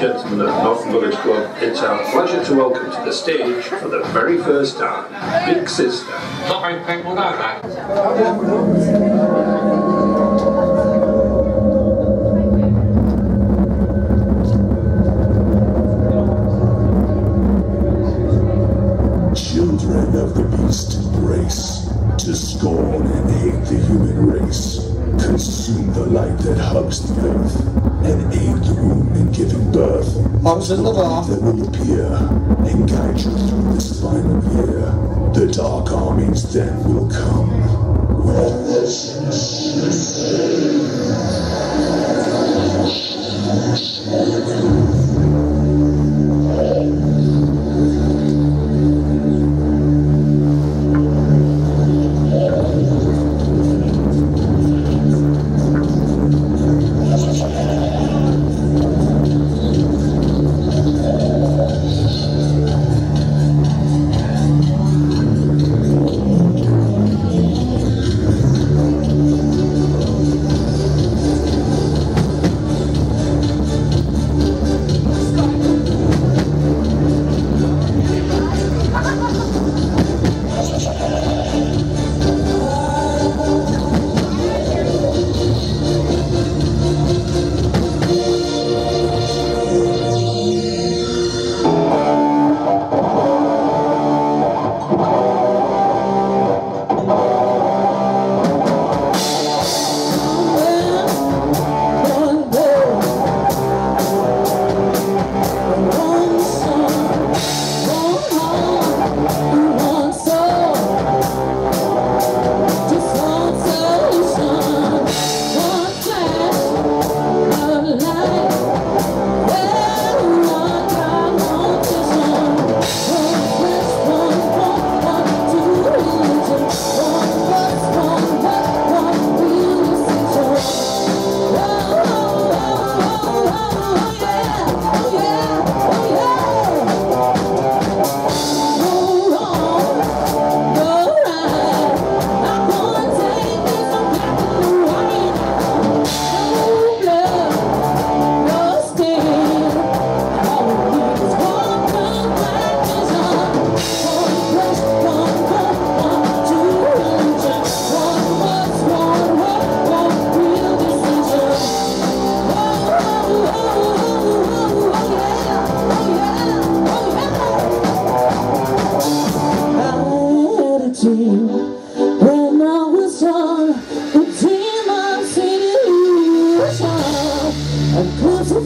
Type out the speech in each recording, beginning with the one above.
and gentlemen of Norton Village Club, it's our pleasure to welcome to the stage for the very first time, Big Sister. Not many people know that. Children of the beast embrace to scorn and hate the human race. Consume the light that hugs the earth and aid the womb in giving birth. I was in the bar. That will appear and guide you through this final year. The dark armies then will come. Where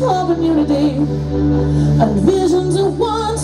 for community and visions of one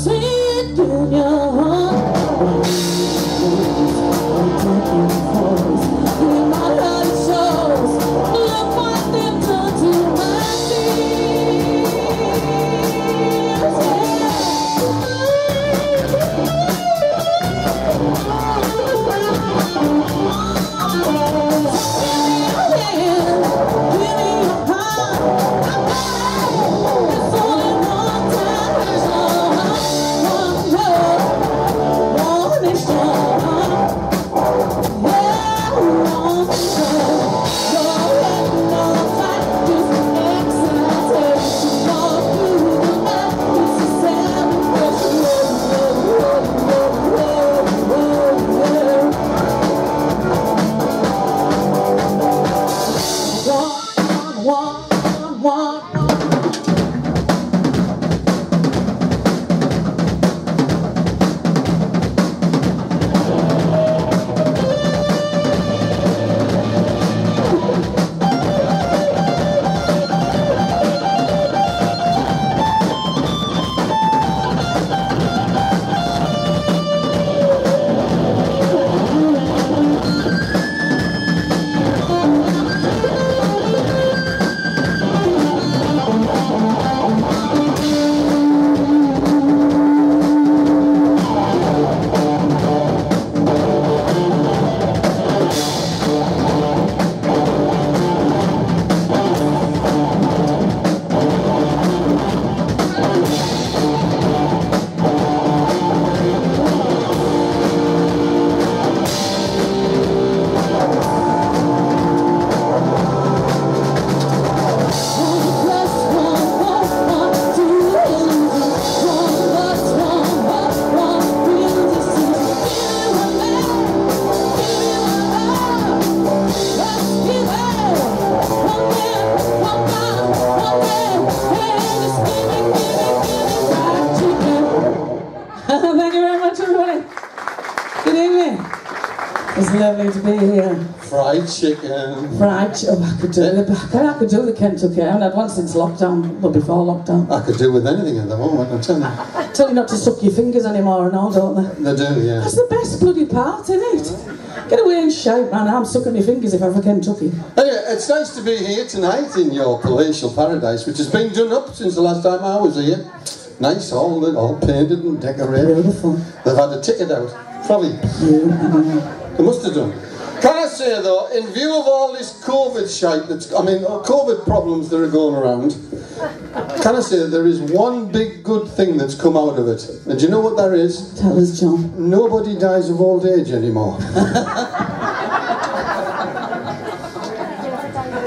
chicken. Fried, ch- oh, I could do it. I could do the Kentucky. I haven't had one since lockdown, but before lockdown. I could do with anything at the moment, I tell you. Tell you not to suck your fingers anymore and all, don't they? They do, yeah. That's the best bloody part, isn't it? Get away and shout, man. I'm sucking my fingers if I'm for Kentucky. Oh, anyway, it's nice to be here tonight in your palatial paradise, which has been done up since the last time I was here. Nice, all, all painted and decorated. Beautiful. They've had a ticket out. Probably, they must have done. Can I say though, in view of all this COVID shite that's, I mean, COVID problems that are going around, can I say there is one big good thing that's come out of it? And do you know what that is? Tell us, John. Nobody dies of old age anymore.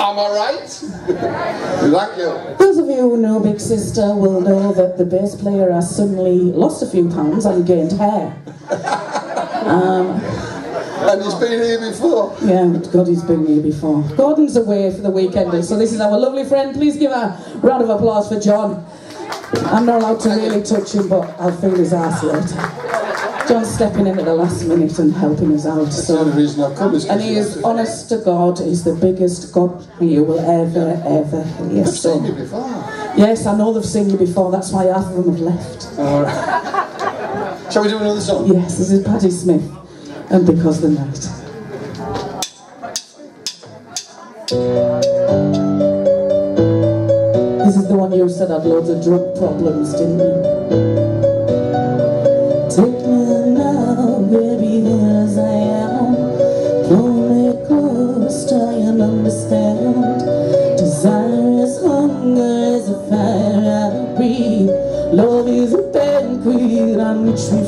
Am I right? Thank you. Those of you who know Big Sister will know that the bass player has suddenly lost a few pounds and gained hair. Um, And he's been here before. Yeah, but God, he's been here before. Gordon's away for the weekend, so this is our lovely friend. Please give a round of applause for John. I'm not allowed to really touch him, but I'll feel his ass later. John's stepping in at the last minute and helping us out. That's the only reason I've come is And he is, honest to God, he's the biggest God you will ever, ever hear. I've seen you before. yes, I know they've seen you before, that's why half of them have left. All right. Shall we do another song? Yes, this is Patti Smith, and Because the Night. This is the one you said had loads of drug problems, didn't you? Take me now, baby, as I am. Pull me close, try and understand. Desire is hunger, is a fire I breathe. Love is a banquet on which we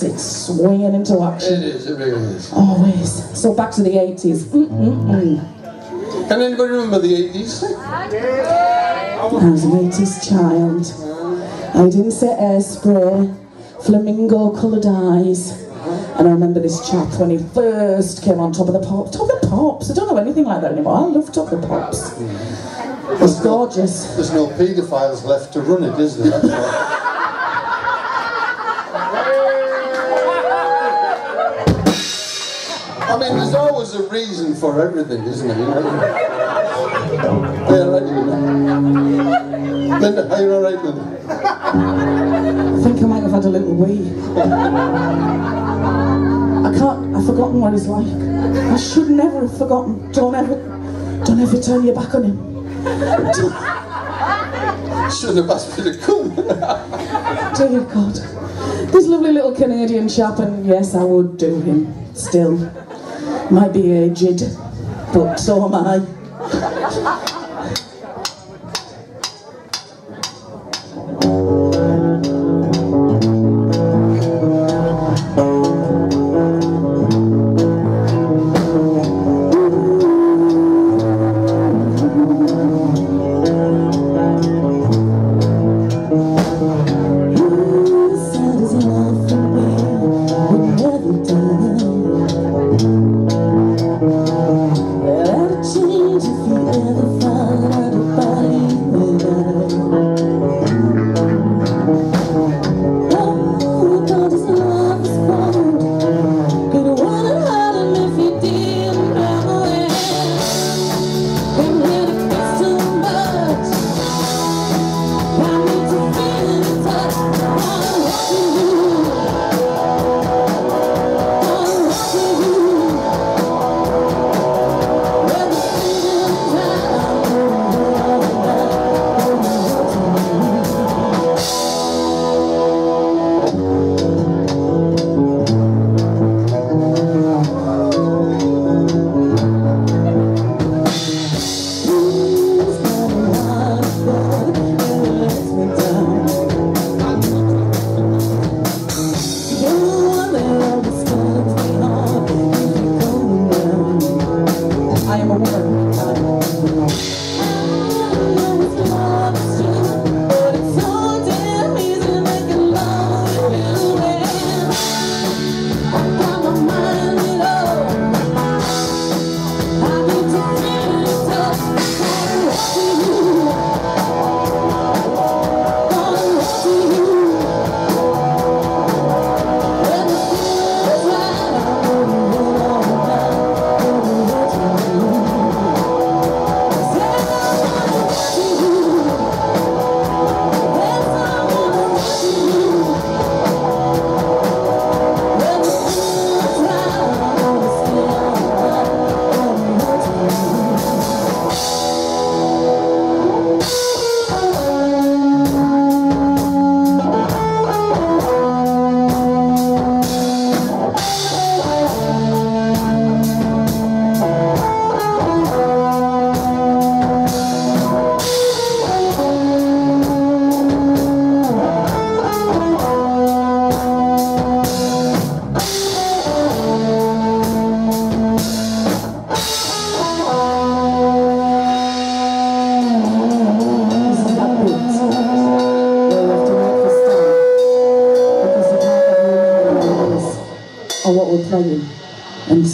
pants? It's swinging into action. It is, it really is. Always. So back to the 80s. Mm-mm-mm. Can anybody remember the 80s? I was an 80s child. I didn't say airspray, flamingo coloured eyes. And I remember this chap when he first came on Top of the Pops. Top of the Pops? I don't know anything like that anymore. I love Top of the Pops. It's gorgeous. There's no paedophiles left to run it, is there? I mean, there's always a reason for everything, isn't there? You know? Hey, all right, Linda? Linda, are you all right? I think I might have had a little wee. I can't, I've forgotten what he's like. I should never have forgotten. Don't ever, don't ever turn your back on him. Shouldn't have asked me to come. Dear God. This lovely little Canadian chap, and yes, I would do him still. Might be aged, but so am I.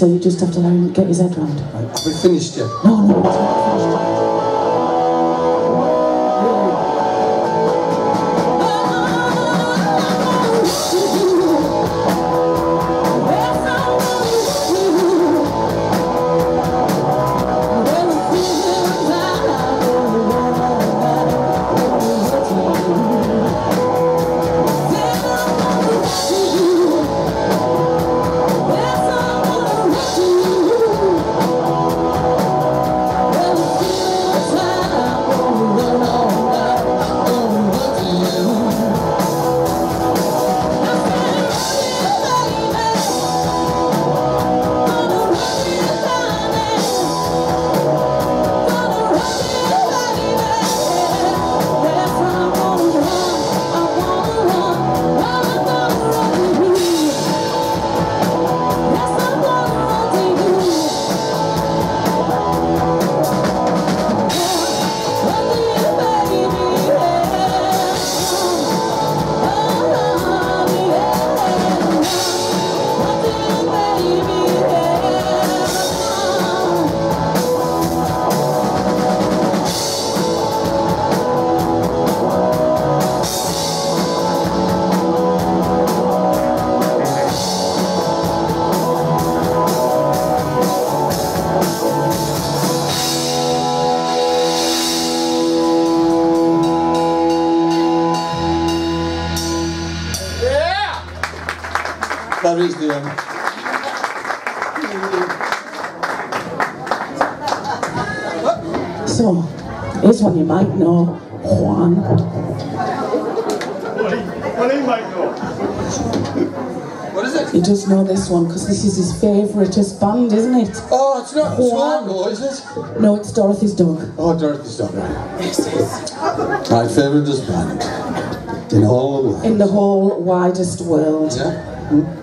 so you just have to him get his head round. Have we finished yet? No, you might know. Juan. What is it? He does know this one because this is his favouriteest band, isn't it? Oh, it's not Juan. Swango, is it? No, it's Dorothy's dog. Oh, Dorothy's dog, right. Yes, yes. My favouriteest band in all the world. In the whole widest world. Yeah? Hmm?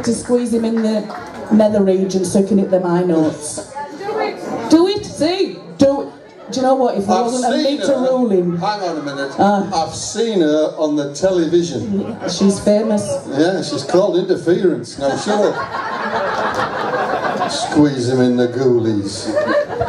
Up if you'd like me to squeeze him in the nether region so he can hit the high notes. Do it, Do it! see? Do it. Do you know what? If there I've wasn't a meter her. ruling, Hang on a minute. Ah. I've seen her on the television. she's famous. Yeah, she's called interference. Now sure. Squeeze him in the ghoulies.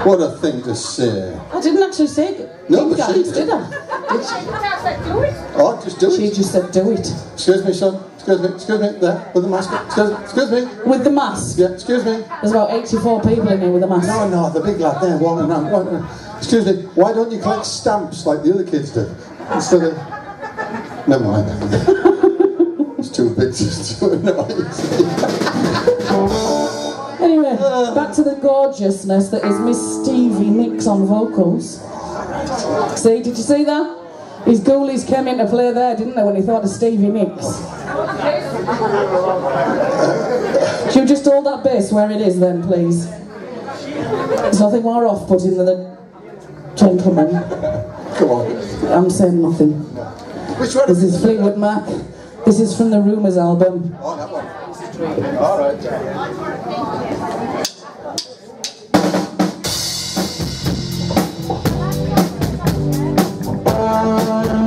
What a thing to say. I didn't actually say it. No, but she Did I? Oh, just do it. She just said, do it. Excuse me, son. Excuse me. Excuse me. There, with the mask. Excuse, excuse me. With the mask. Yeah, excuse me. There's about 84 people in here with a mask. No, no, the big lad there walking around. Walking around. Excuse me. Why don't you collect stamps like the other kids do instead of? Never mind. it's too big to do it noise. Anyway, back to the gorgeousness that is Miss Stevie Nicks on vocals. See, did you see that? His goalies came into play there, didn't they, when he thought of Stevie Nicks? Should you just hold that bass where it is then, please? There's nothing more off-putting than the gentleman. Come on. I'm saying nothing. Which one This is is Fleetwood Mac. This is from the Rumours album. Oh, that one. All right. When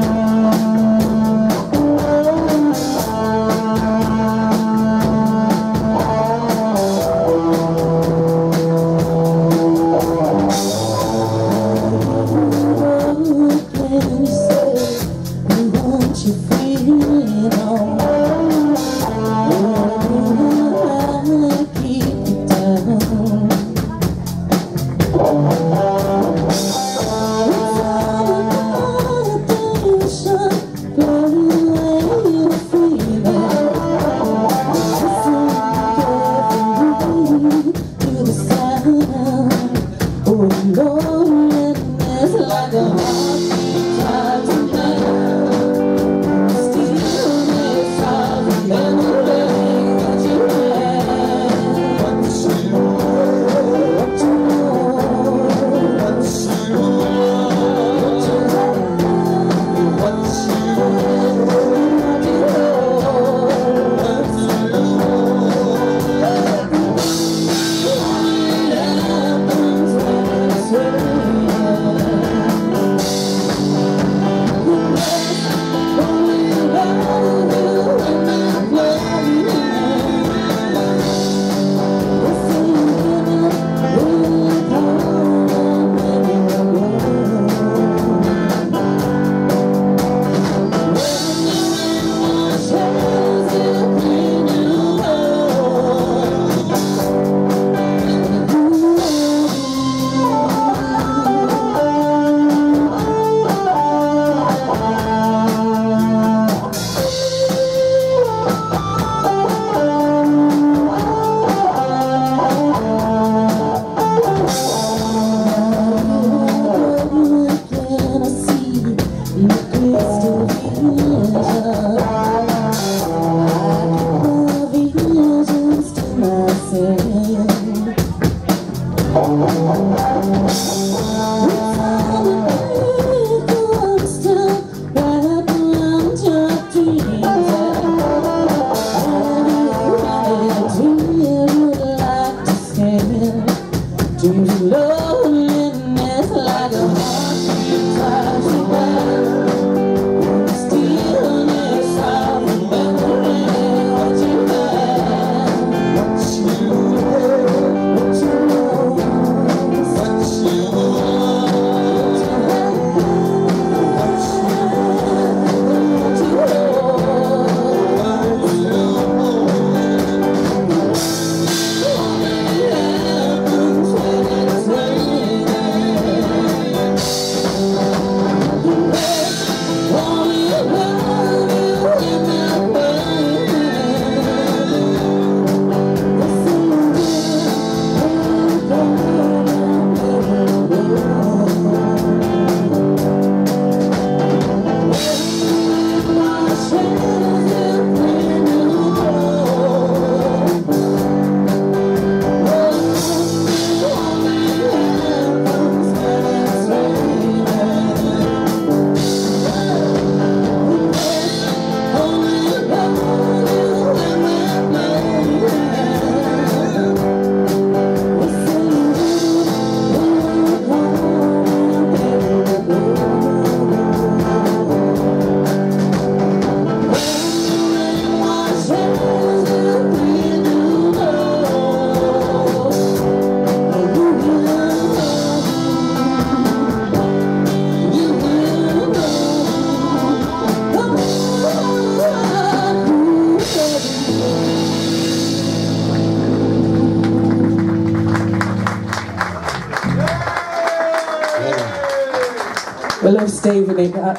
love Stevie Nicks. Uh,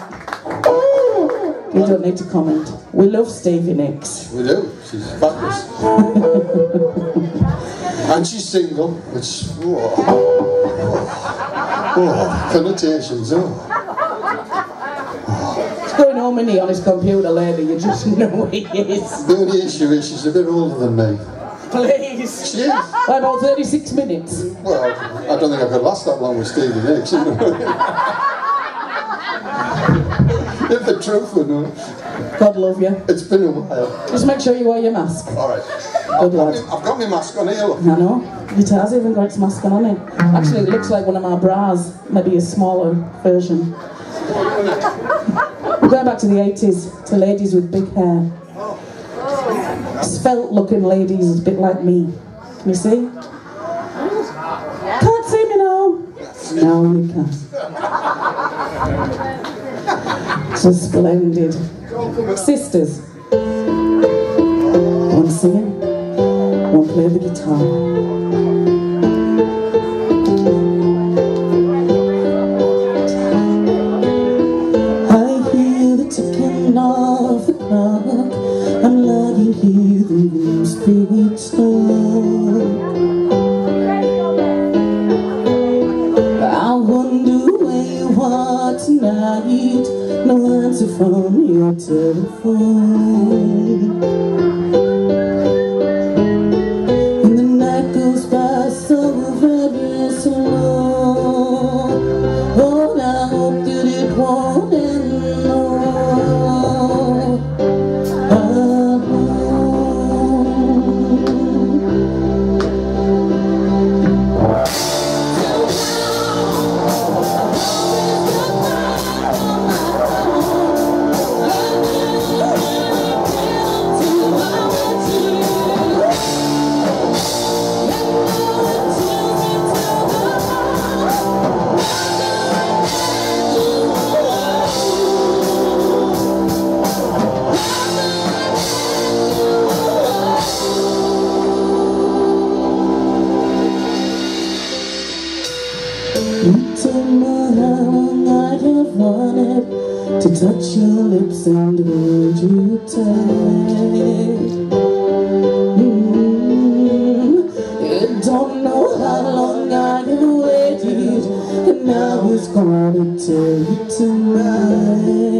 you don't need to comment. We love Stevie Nicks. We do. She's fabulous. and she's single, which. Oh, oh, oh connotations, oh. He's going home in on his computer later, you just know he is. The only issue is she's a bit older than me. Please. She is. By about 36 minutes. Well, I don't think I could last that long with Stevie Nicks. if the truth were known. God love you. It's been a while. Just make sure you wear your mask. All right. Good lad. I've got my mask on here. look. I know. It has even got its mask on it. Actually, it looks like one of my bras. Maybe a smaller version. We're going back to the 80s, to ladies with big hair. Svelte looking ladies, a bit like me. Can you see? Can't see me now. Now you can. So splendid. Sisters. One singing, one playing the guitar. From your telephone. Was gonna tell you tonight.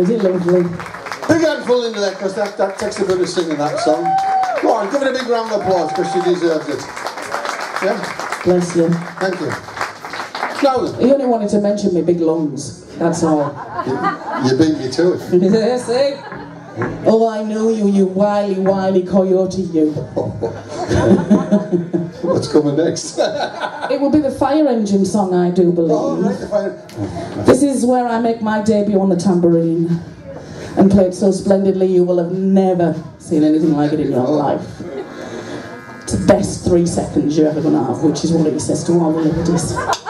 Bloody lovely. Big handful into that because that, that takes a bit of singing that song. Go on, give it a big round of applause because she deserves it. Yeah, Bless you. thank you. Then, He only wanted to mention my big lungs. That's all. you beat me to it. See? Eh? Oh, I know you, you wily, wily coyote, you. What's coming next? It will be the fire engine song, I do believe. oh, right, the fire. This is where I make my debut on the tambourine and play it so splendidly you will have never seen anything like it in your oh. life. It's the best three seconds you're ever going to have, which is what it says to all the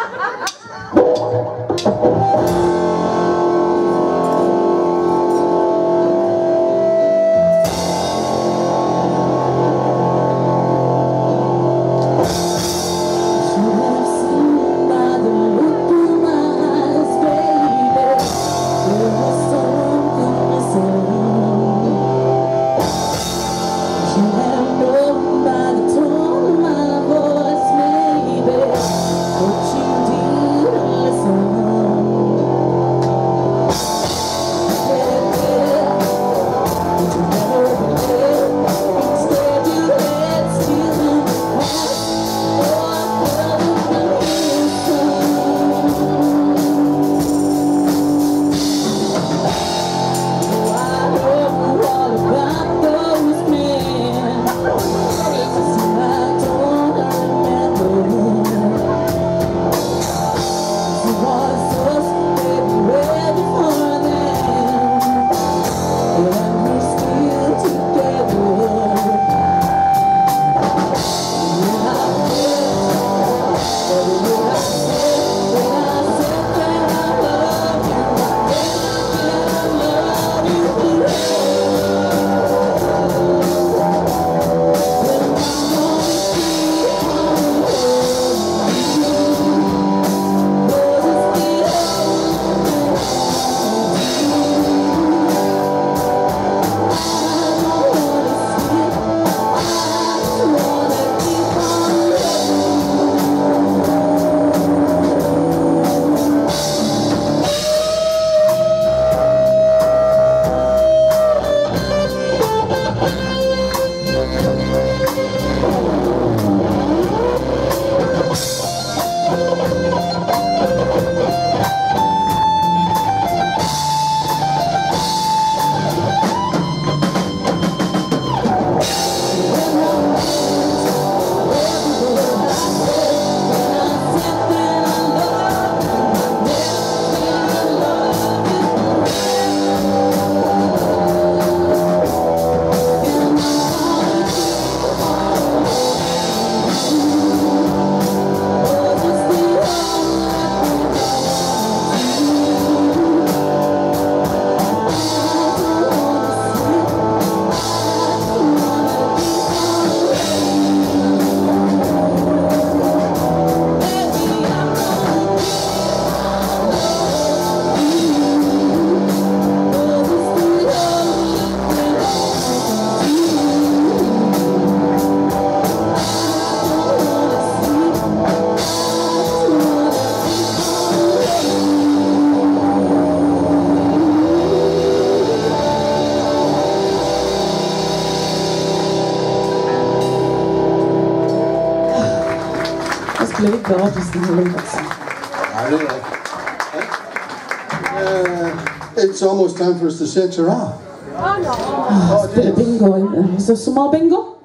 almost time for us to say ta Oh, Bit of bingo in there. Is there some more bingo?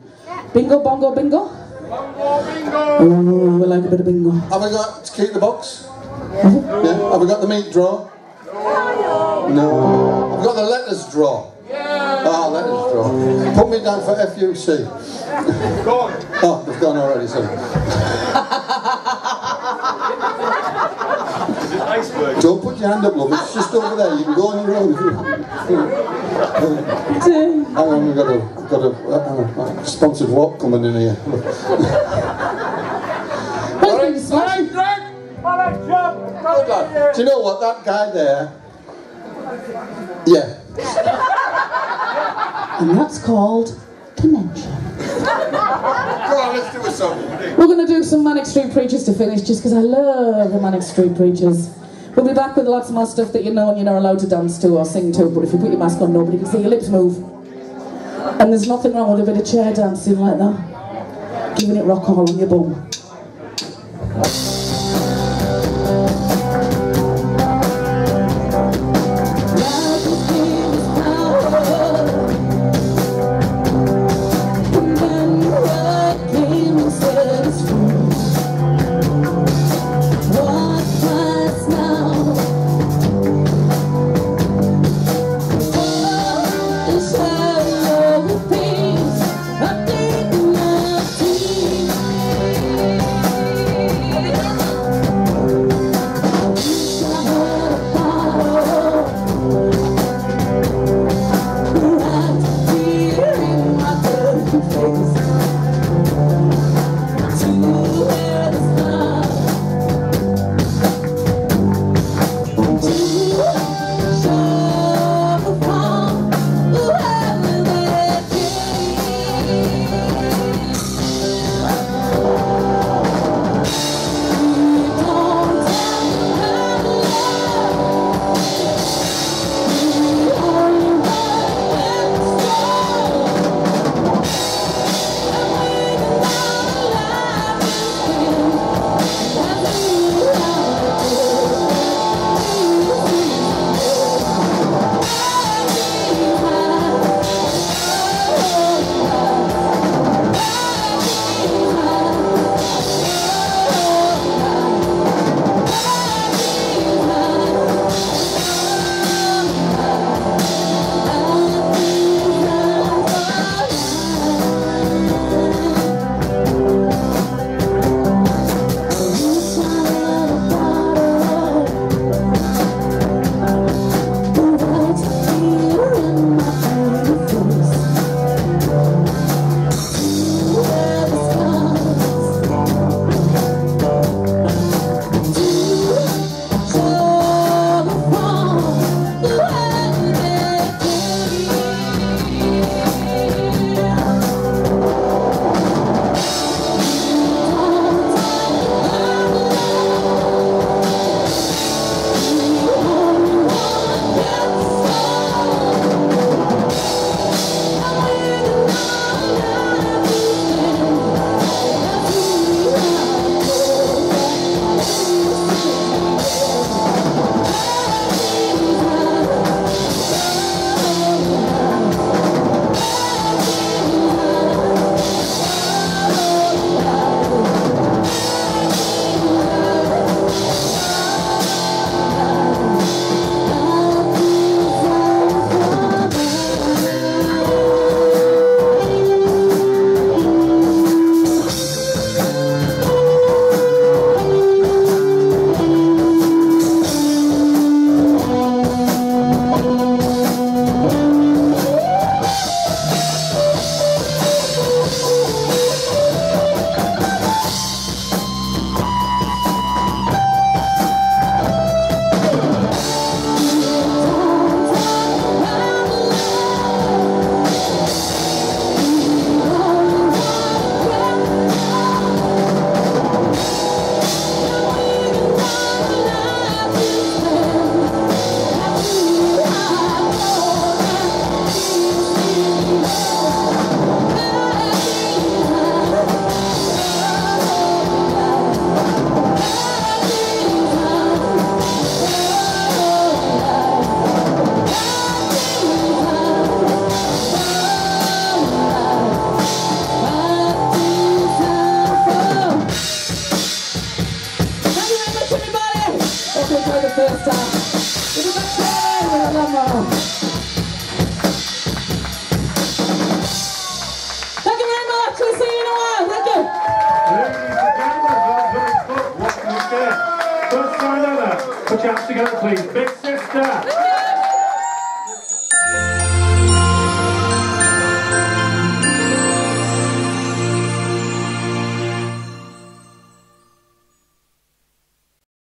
Bingo, bongo, bingo? Oh, we like a bit of bingo. Have we got to keep the box? Yeah. Have we got the meat draw? No. Have we got the letters draw? Yeah. Ah, letters draw. Put me down for FUC. Gone. Oh, they've gone already, sorry. Don't put your hand up, love. It's just over there. You can go on your own. Hang on, we've got a, got a, uh, a sponsored walk coming in here. Good lad. Do you know what? That guy there. Yeah. And that's called dementia. Come on, let's do a song. We're going to do some Manic Street Preachers to finish, just because I love the Manic Street Preachers. We'll be back with lots more stuff that you know and you're not allowed to dance to or sing to, but if you put your mask on, nobody can see your lips move. And there's nothing wrong with a bit of chair dancing like that. Giving it rock all on your bum.